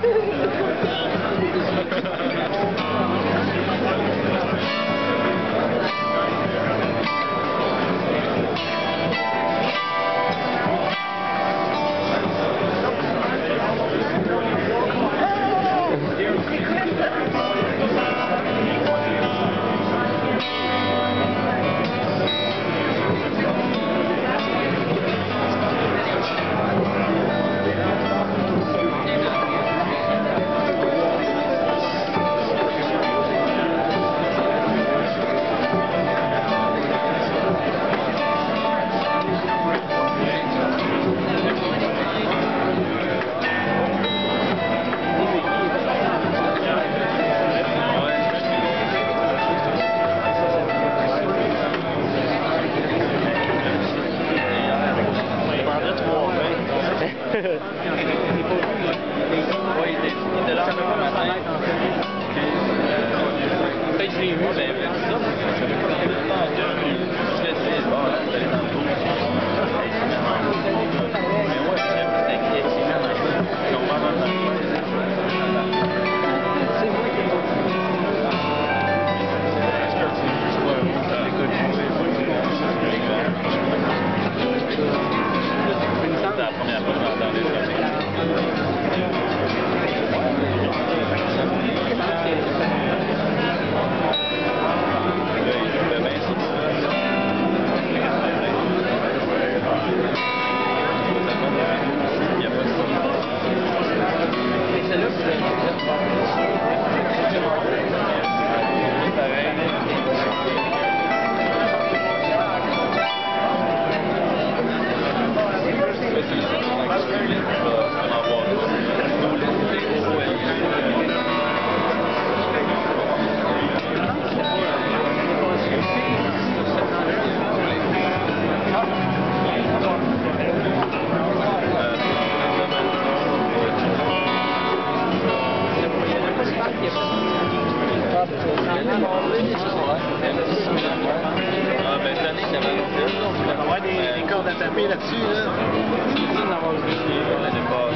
booty. you know, people, they enjoy this. In the last taper là-dessus, là. C'est difficile d'avoir le